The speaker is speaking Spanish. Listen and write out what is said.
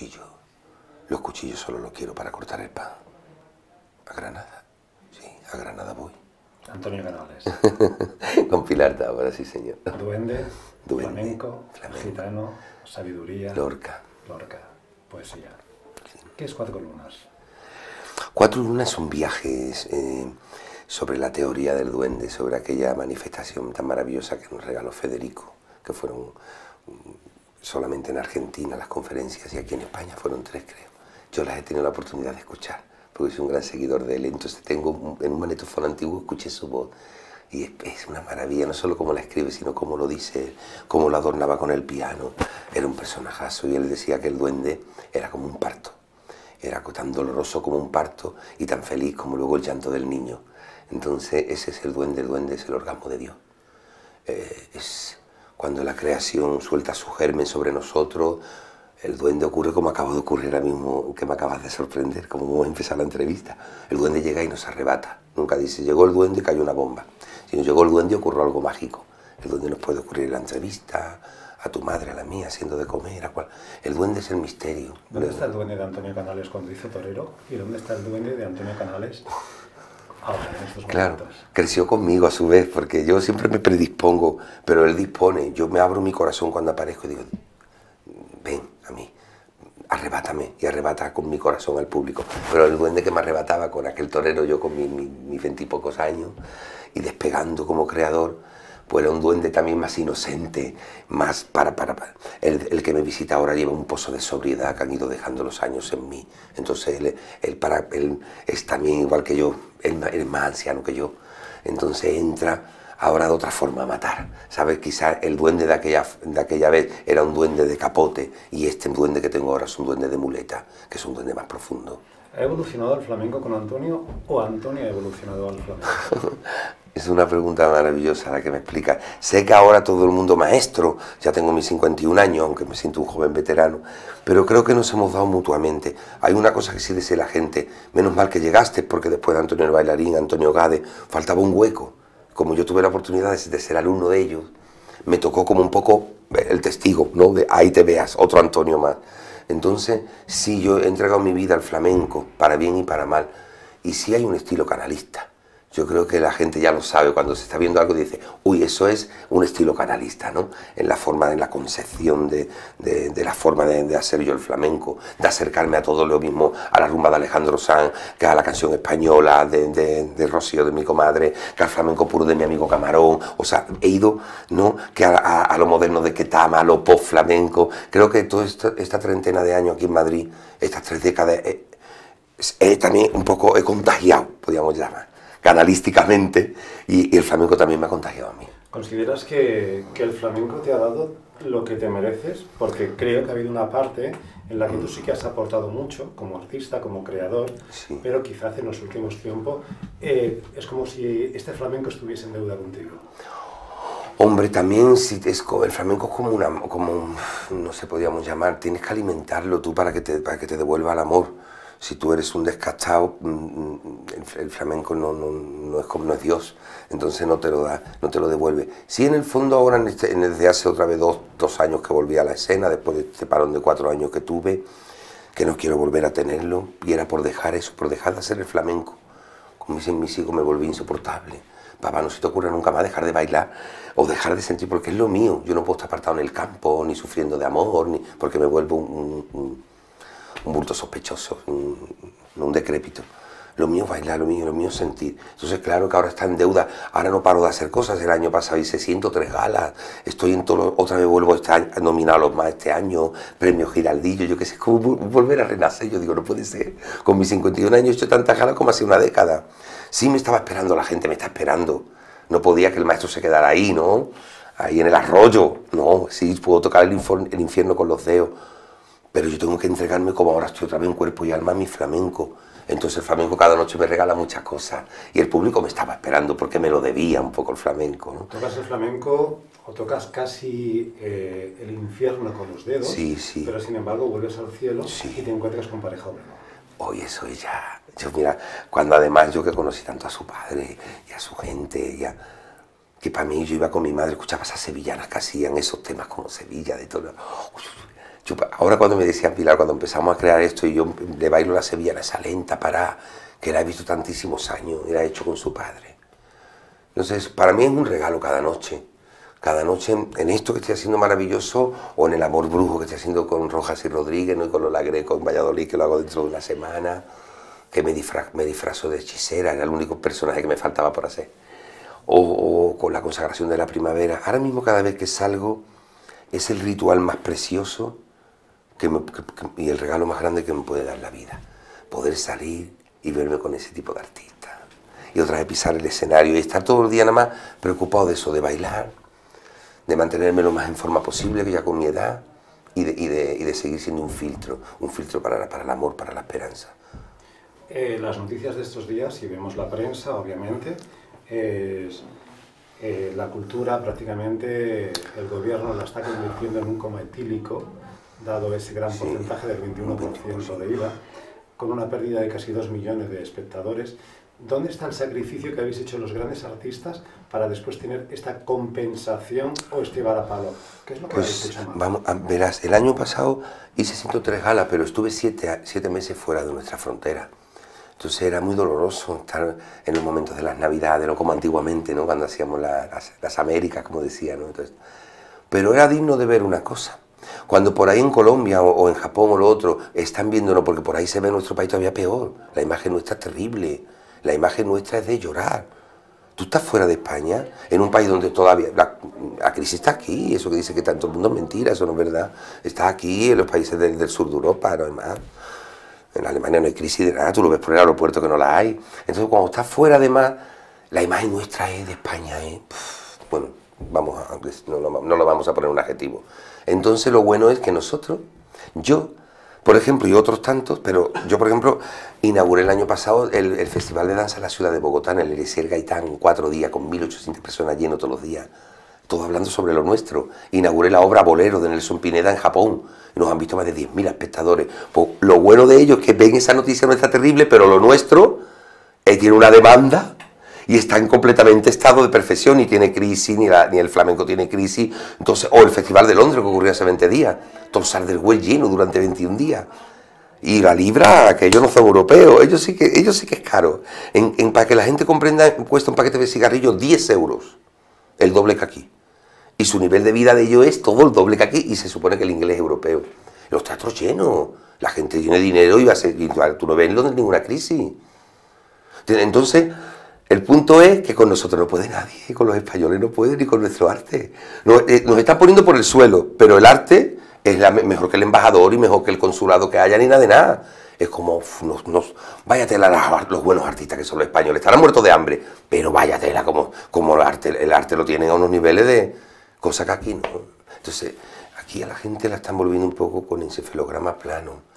cuchillos. Los cuchillos solo los quiero para cortar el pan. A Granada. Sí, a Granada voy. Antonio Canales. Con Pilar Tábara, sí, señor. Duende, Duende, flamenco, flamenco. gitano, sabiduría. Lorca. Lorca, poesía. ¿Qué es Cuatro Columnas? Cuatro lunas son viajes eh, sobre la teoría del duende, sobre aquella manifestación tan maravillosa que nos regaló Federico, que fueron solamente en Argentina las conferencias y aquí en España fueron tres, creo. Yo las he tenido la oportunidad de escuchar, porque soy un gran seguidor de él. Entonces tengo en un magnetofón antiguo, escuché su voz. Y es, es una maravilla, no solo cómo la escribe, sino cómo lo dice, cómo lo adornaba con el piano. Era un personajazo y él decía que el duende era como un parto. Era tan doloroso como un parto y tan feliz como luego el llanto del niño. Entonces ese es el duende, el duende es el orgasmo de Dios. Eh, es cuando la creación suelta su germen sobre nosotros, el duende ocurre como acaba de ocurrir ahora mismo, que me acabas de sorprender, como hemos empezado la entrevista. El duende llega y nos arrebata. Nunca dice, llegó el duende y cayó una bomba. Sino llegó el duende ocurrió algo mágico. El duende nos puede ocurrir en la entrevista, a tu madre, a la mía, haciendo de comer, a cual. El duende es el misterio. ¿Dónde está el duende de Antonio Canales cuando hizo Torero? ¿Y dónde está el duende de Antonio Canales ahora, en estos Claro, creció conmigo a su vez, porque yo siempre me predispongo, pero él dispone. Yo me abro mi corazón cuando aparezco y digo, ven a mí, arrebátame y arrebata con mi corazón al público. Pero el duende que me arrebataba con aquel torero, yo con mi- mi- mis veintipocos años y despegando como creador, pues era un duende también más inocente, más para, para, para. El, el que me visita ahora lleva un pozo de sobriedad que han ido dejando los años en mí. Entonces él, él para, él es también igual que yo, él, él es más anciano que yo. Entonces entra ahora de otra forma a matar. ¿Sabes? Quizás el duende de aquella, de aquella vez era un duende de capote y este duende que tengo ahora es un duende de muleta, que es un duende más profundo. ¿Ha evolucionado el flamenco con Antonio o Antonio ha evolucionado al flamenco? Es una pregunta maravillosa la que me explica. Sé que ahora todo el mundo maestro, ya tengo mis 51 años, aunque me siento un joven veterano, pero creo que nos hemos dado mutuamente. Hay una cosa que sí dice la gente, menos mal que llegaste, porque después de Antonio el bailarín, Antonio Gade, faltaba un hueco. Como yo tuve la oportunidad de, de ser alumno de ellos, me tocó como un poco el testigo, ¿no? De ahí te veas, otro Antonio más. Entonces, sí, yo he entregado mi vida al flamenco, para bien y para mal, y sí hay un estilo canalista. Yo creo que la gente ya lo sabe cuando se está viendo algo dice, uy, eso es un estilo canalista, ¿no? En la forma, en la concepción de, de- la forma de, hacer yo el flamenco, de acercarme a todo lo mismo, a la rumba de Alejandro Sanz, que a la canción española de, Rocío, de mi comadre, que al flamenco puro de mi amigo Camarón, o sea, he ido, ¿no? Que a, a- lo moderno de Ketama, a lo post flamenco, creo que toda esta, esta treintena de años aquí en Madrid, estas tres décadas, eh, he también un poco he contagiado, podríamos llamar, canalísticamente, y, y el flamenco también me ha contagiado a mí. ¿Consideras que, que el flamenco te ha dado lo que te mereces? Porque creo que ha habido una parte en la que tú sí que has aportado mucho como artista, como creador, Sí. pero quizás en los últimos tiempos eh, es como si este flamenco estuviese en deuda contigo. Hombre, también si es el flamenco es como una, como un- no sé, podríamos llamar, tienes que alimentarlo tú para que te, para que te devuelva el amor. Si tú eres un descastado, mm, mm, el, flamenco no, no, no es como no es Dios, entonces no te lo da, no te lo devuelve. Sí, en el fondo ahora, en este- en- desde hace otra vez dos, dos años que volví a la escena, después de este parón de cuatro años que tuve, que no quiero volver a tenerlo, y era por dejar eso, por dejar de hacer el flamenco. Como dicen mis hijos, me volví insoportable. Papá, no se te ocurra nunca más dejar de bailar o dejar de sentir, porque es lo mío. Yo no puedo estar apartado en el campo, ni sufriendo de amor, ni porque me vuelvo un bulto sospechoso, un, un decrépito. Lo mío bailar, lo mío, lo mío sentir. Entonces, claro que ahora está en deuda. Ahora no paro de hacer cosas. El año pasado hice 103 galas. Estoy en todo. Otra vez vuelvo este año, nominado a los más este año. Premio Giraldillo. Yo qué sé, es como vol- volver a renacer. Yo digo, no puede ser. Con mis 51 años he hecho tantas galas como hace una década. Sí me estaba esperando la gente, me está esperando. No podía que el maestro se quedara ahí, ¿no? Ahí en el arroyo. No, sí, puedo tocar el, el infierno con los dedos pero yo tengo que entregarme como ahora estoy otra vez en cuerpo y alma a mi flamenco. Entonces el flamenco cada noche me regala muchas cosas y el público me estaba esperando porque me lo debía un poco el flamenco. ¿no? Tocas el flamenco o tocas casi eh, el infierno con los dedos, Sí, sí. pero sin embargo vuelves al cielo Sí. y te encuentras con pareja no. Hoy eso ya... Yo mira, cuando además yo que conocí tanto a su padre y a su gente, y a- que para mí yo iba con mi madre, escuchaba esas sevillanas que hacían esos temas como Sevilla, de todo. Uy, ahora cuando me decía Pilar, cuando empezamos a crear esto y yo le bailo la sevillana, esa lenta para que la he visto tantísimos años, era hecho con su padre. Entonces, para mí es un regalo cada noche. Cada noche en esto que estoy haciendo maravilloso o en el amor brujo que estoy haciendo con Rojas y Rodríguez ¿no? y con Lola Greco en Valladolid, que lo hago dentro de una semana, que me, me disfrazo de hechicera, era el único personaje que me faltaba por hacer. O, con la consagración de la primavera. Ahora mismo cada vez que salgo es el ritual más precioso y el regalo más grande que me puede dar la vida. Poder salir y verme con ese tipo de artista. Y otra vez pisar el escenario y estar todo el día nada más preocupado de eso, de bailar, de mantenerme lo más en forma posible, que ya con mi edad, y de, y de, y de seguir siendo un filtro, un filtro para, para el amor, para la esperanza. Eh, las noticias de estos días, si vemos la prensa, obviamente, es eh, la cultura prácticamente el gobierno la está convirtiendo en un coma etílico, dado ese gran porcentaje del 21% de IVA, con una pérdida de casi 2 millones de espectadores. ¿Dónde está el sacrificio que habéis hecho los grandes artistas para después tener esta compensación o este varapalo? ¿Qué es lo que pues, habéis hecho Vamos, verás, el año pasado hice 103 galas, pero estuve 7 siete, meses fuera de nuestra frontera. Entonces era muy doloroso estar en los momentos de las Navidades, no como antiguamente, ¿no? cuando hacíamos las, las, Américas, como decía. ¿no? Entonces, pero era digno de ver una cosa. Cuando por ahí en Colombia o, en Japón o lo otro están viéndonos, porque por ahí se ve nuestro país todavía peor, la imagen nuestra es terrible, la imagen nuestra es de llorar. Tú estás fuera de España, en un país donde todavía la, crisis está aquí, eso que dice que tanto el mundo es mentira, eso no es verdad. Está aquí, en los países del, sur de Europa, no es más. En Alemania no hay crisis de nada, tú lo ves por el aeropuerto que no la hay. Entonces, cuando estás fuera, además, la imagen nuestra es de España, ¿eh? bueno, vamos a, no, no lo vamos a poner un adjetivo. Entonces, lo bueno es que nosotros, yo, por ejemplo, y otros tantos, pero yo, por ejemplo, inauguré el año pasado el, Festival de Danza en la ciudad de Bogotá, en el Eliezer Gaitán, cuatro días, con 1.800 personas lleno todos los días, todo hablando sobre lo nuestro. Inauguré la obra Bolero de Nelson Pineda en Japón, nos han visto más de 10.000 espectadores. Pues lo bueno de ellos es que ven esa noticia no está terrible, pero lo nuestro eh, tiene una demanda y está en completamente estado de perfección y tiene crisis, ni, ni el flamenco tiene crisis. Entonces, o el Festival de Londres que ocurrió hace 20 días, Tosar del Güell lleno durante 21 días. Y la libra, que ellos no son europeos, ellos sí que, ellos sí que es caro. En, para que la gente comprenda, cuesta un paquete de cigarrillos 10 euros, el doble que aquí y su nivel de vida de ellos es todo el doble que aquí y se supone que el inglés es europeo. Los teatros llenos, la gente tiene dinero y, va a ser, tú no ves en Londres ninguna crisis. Entonces, el punto es que con nosotros no puede nadie, con los españoles no puede ni con nuestro arte. Nos, eh, están poniendo por el suelo, pero el arte es la, mejor que el embajador y mejor que el consulado que haya ni nada de nada. Es como, nos, nos, vaya tela los buenos artistas que son los españoles. Estarán muertos de hambre, pero vaya tela como, como el, arte, el arte lo tienen a unos niveles de, cosa que aquí no. Entonces, aquí a la gente la están volviendo un poco con encefalograma plano.